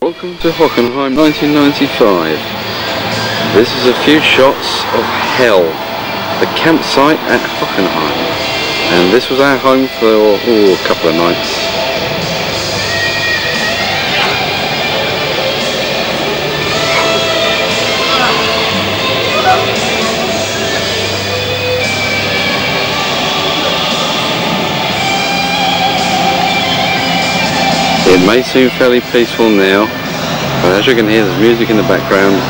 Welcome to Hockenheim 1995. This is a few shots of hell, the campsite at Hockenheim. And this was our home for oh, a couple of nights. It may seem fairly peaceful now, but as you can hear there's music in the background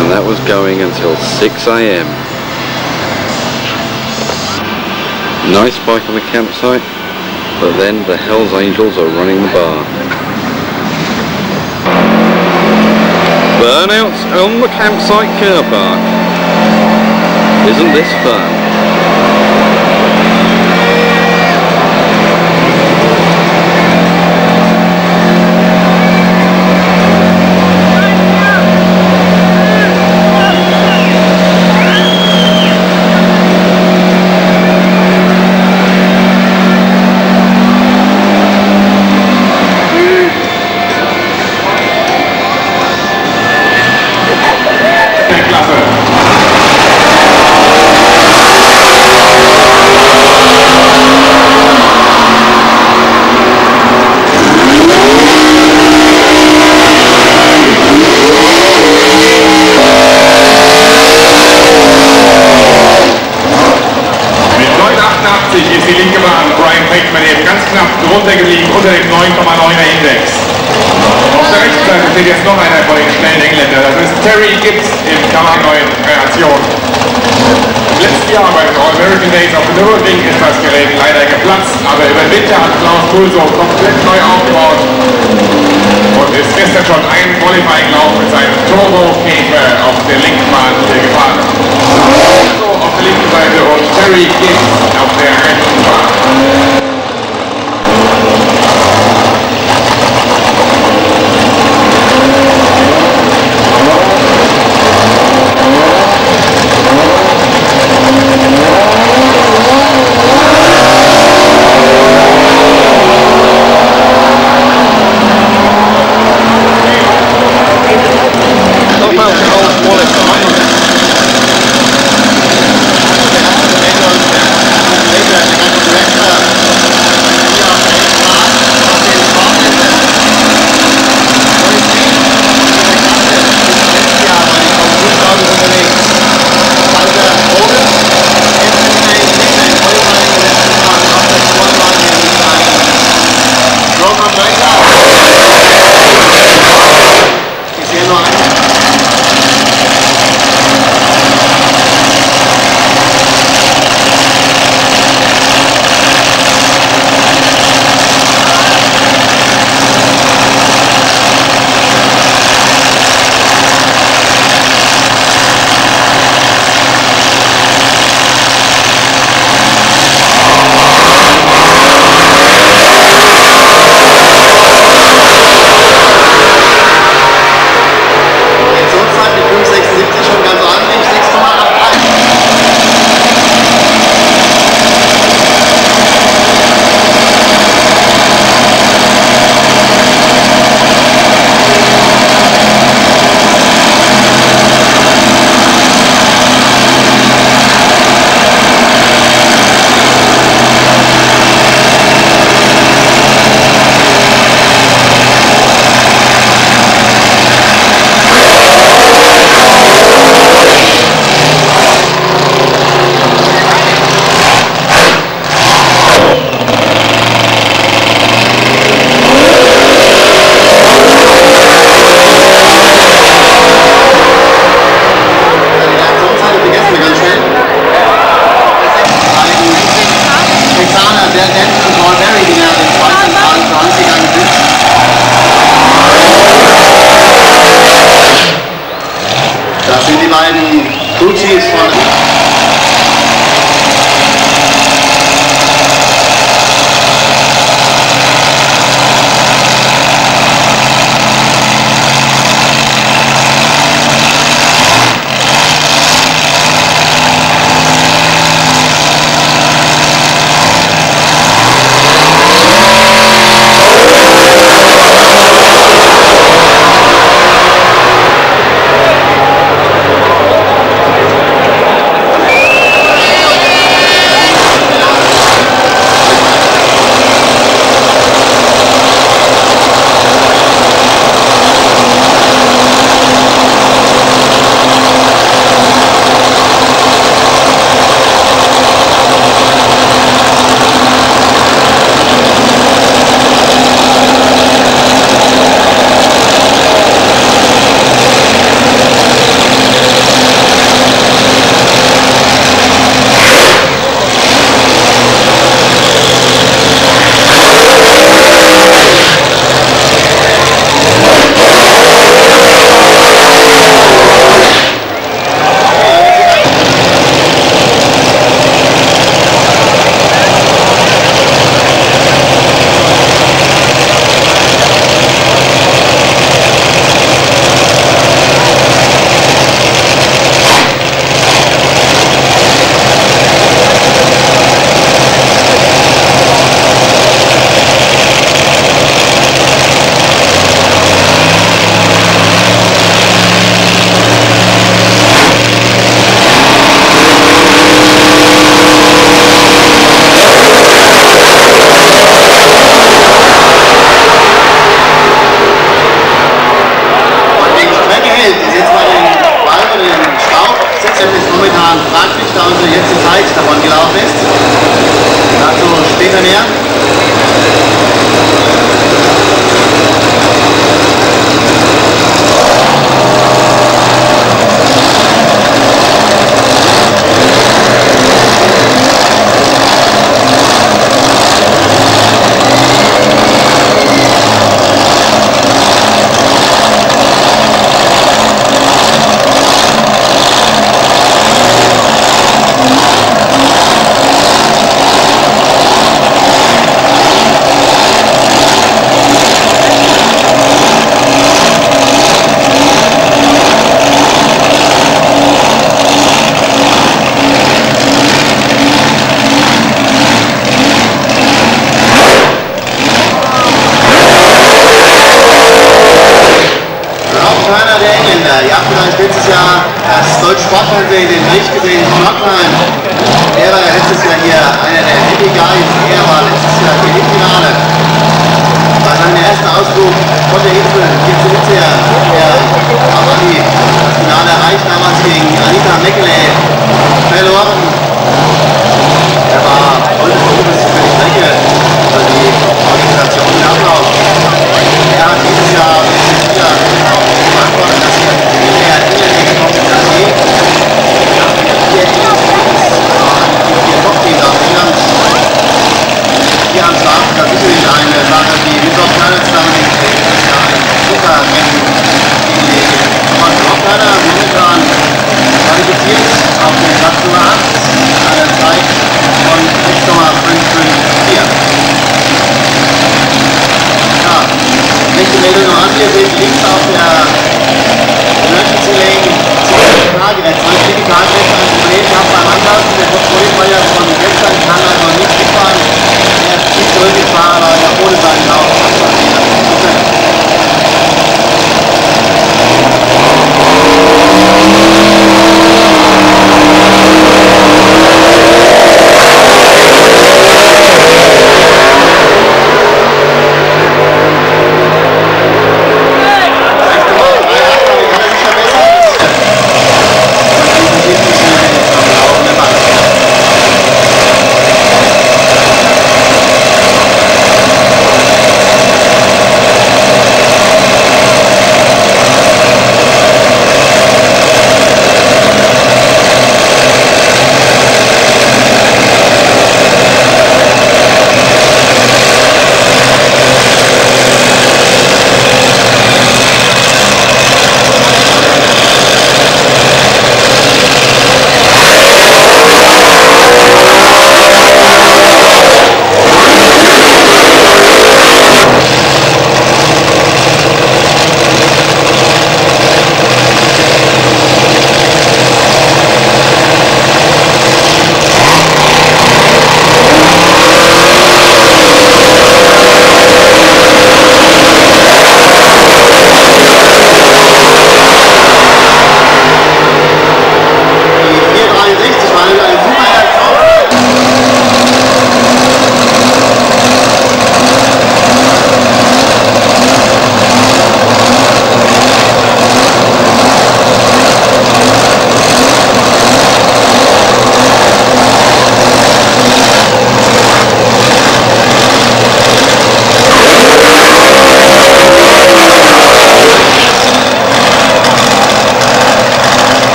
and that was going until 6am. Nice bike on the campsite, but then the Hells Angels are running the bar. Burnouts on the campsite car park. Isn't this fun? coisa ao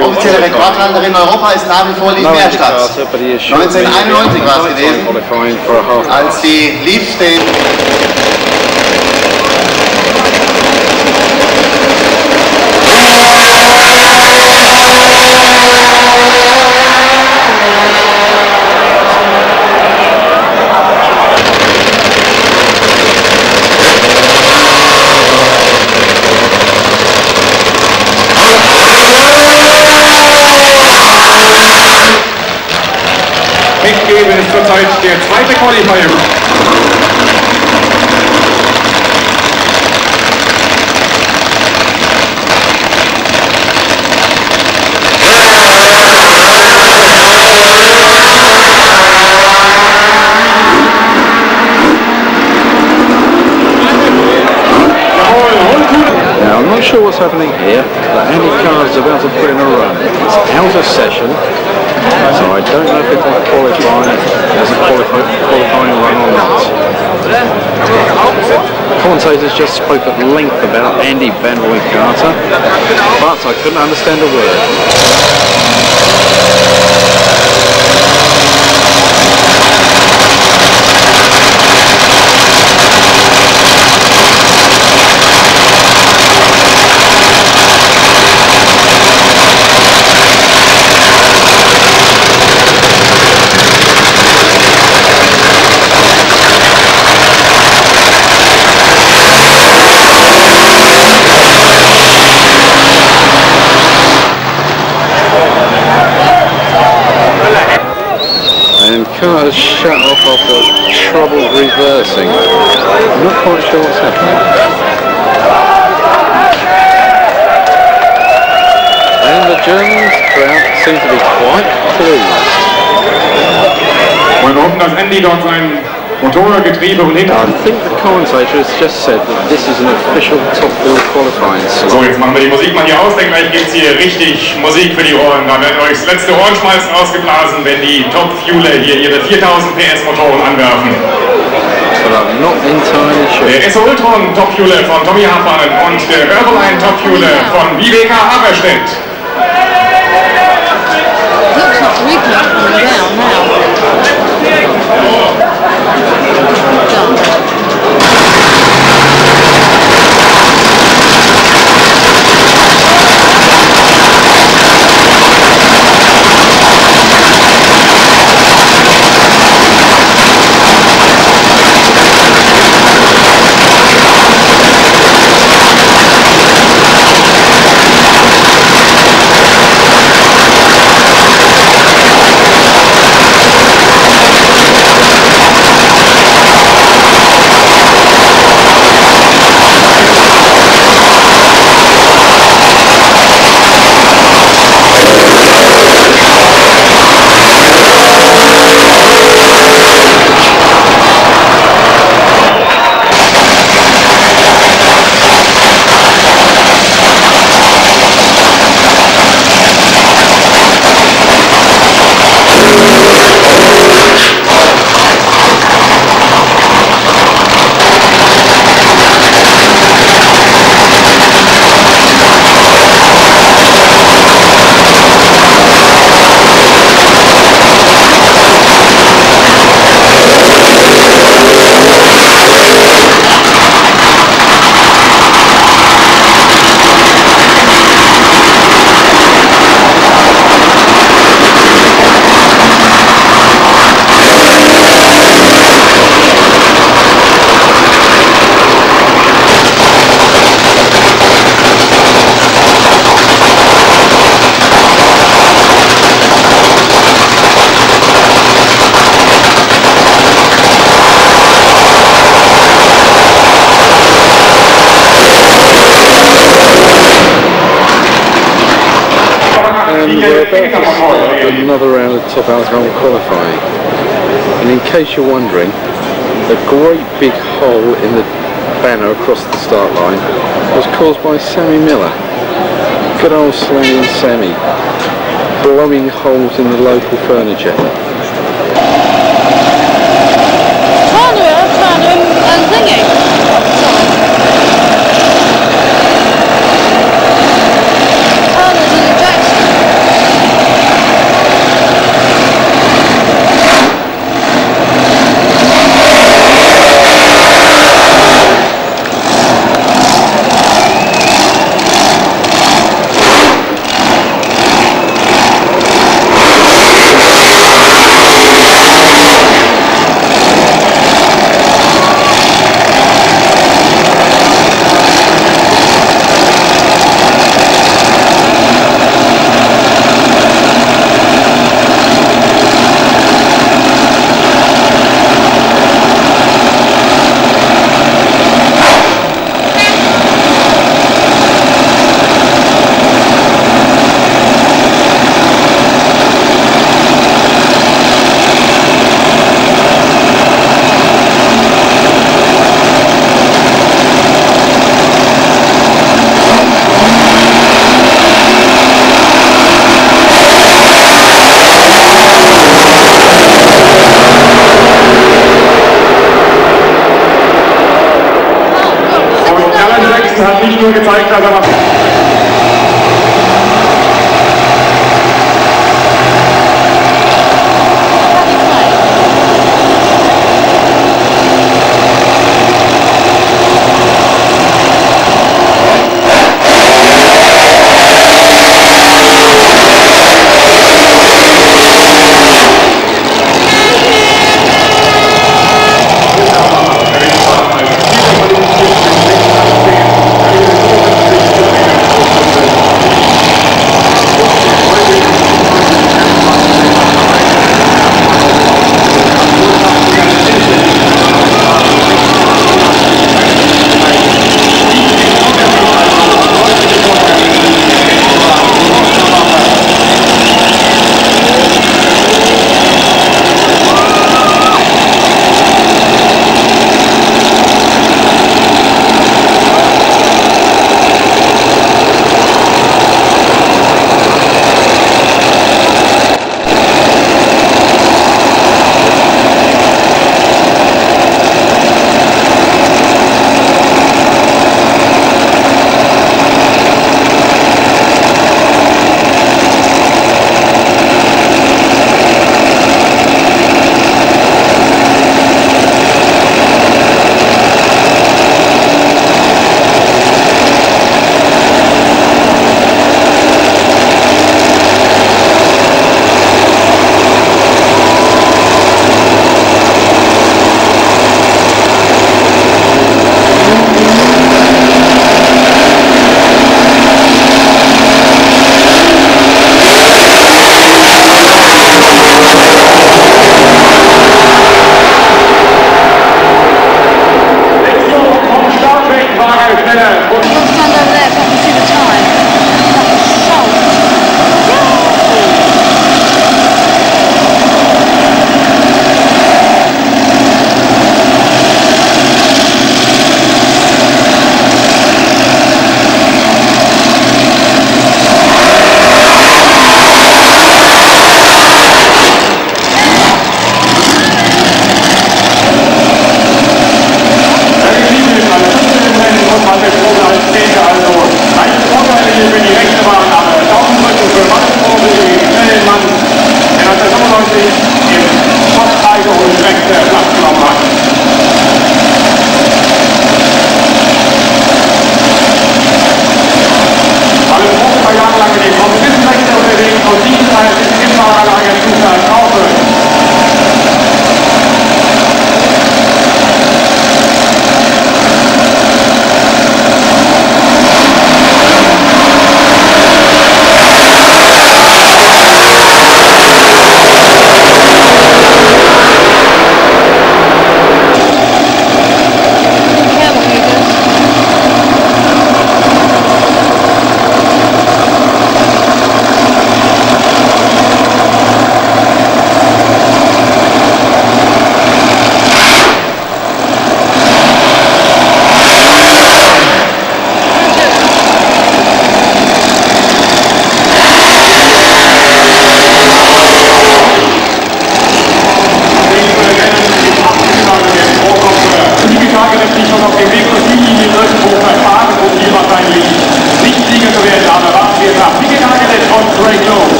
Offizielle Rekordhalterin in Europa ist nach wie vor Liv Mehrstadt. 1991 war es gewesen, als die Lief den Now, I'm not sure what's happening here, but Andy Carr is about to put in a run. It's out of session, so I don't know if it will qualify as a qualify, qualifying run or not. Commentators just spoke at length about Andy Van Roy Carter, but I couldn't understand a word. Carter's shut off after trouble reversing. I'm not quite sure what's happening. And the German crowd seems to be quite pleased. Wollen wir hoffen, dass Andy dort Motorgetriebe und I Hinterrad. think the commentator has just said that this is an official top field qualifying So, jetzt machen wir die Musik mal hier aus, denn gleich gibt es hier richtig Musik für die Ohren. Da werden euch das letzte Ohrenschmalz ausgeblasen, wenn die Top Fueler hier ihre 4000 PS Motoren anwerfen. But I'm not entirely sure. Der SO Ultron Top Fueler von Tommy Hartmann und der Herbalife Top Fueler von Viveka Haberstedt. Looks like down now. Top outbound qualifying. And in case you're wondering, the great big hole in the banner across the start line was caused by Sammy Miller. Good old slanging Sammy, blowing holes in the local furniture. Happy के साथ का जवाब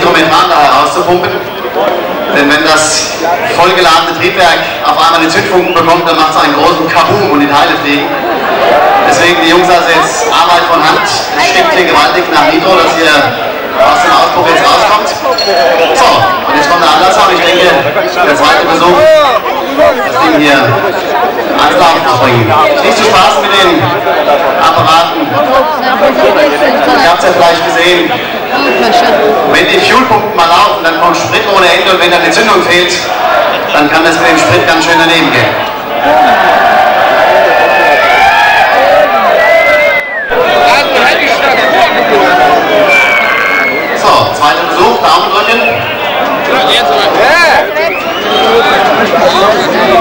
da herauszupumpen. Denn wenn das vollgeladene Triebwerk auf einmal den Zündfunken bekommt, dann macht es einen großen Kaboom und die Teile fliegen. Deswegen die Jungs also jetzt Arbeit von Hand, steckt hier gewaltig nach Nitro, dass hier aus dem Auspuff jetzt rauskommt. So, und jetzt kommt der Anlass und ich denke, der zweite Versuch, das Ding hier ans Laufen zu bringen. Nicht zu Spaß mit den Apparaten. Ihr habt es ja vielleicht gesehen, wenn die Fuelpumpen mal laufen, dann kommt Sprit ohne Ende und wenn dann die Zündung fehlt, dann kann das mit dem Sprit ganz schön daneben gehen. So, zweiter Versuch, Daumen drücken.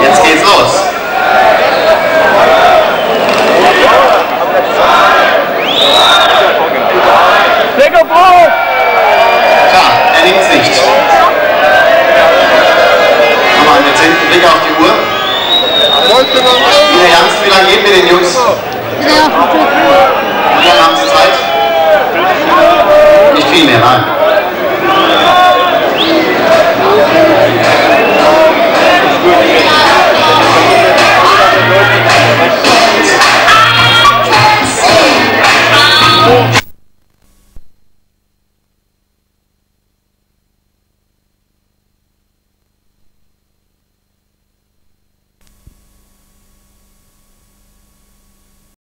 Jetzt geht's los. Blick auf die Uhr. Herr Jansen, wie lange geben wir den Jungs? Wie lange haben Sie Zeit? Nicht viel mehr, nein.